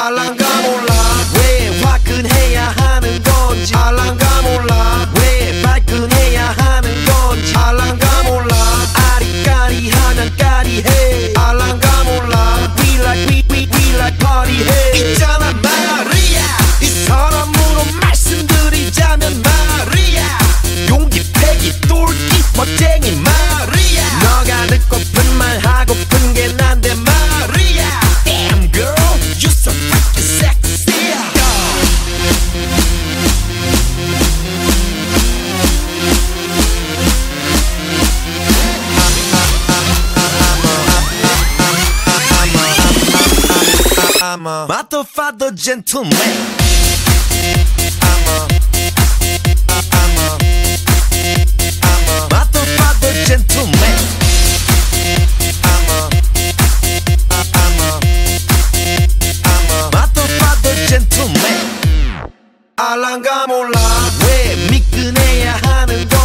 Alangamos I'm a motherfucker gentleman. 말랑가 몰라. 왜 미끈해야 하는 거?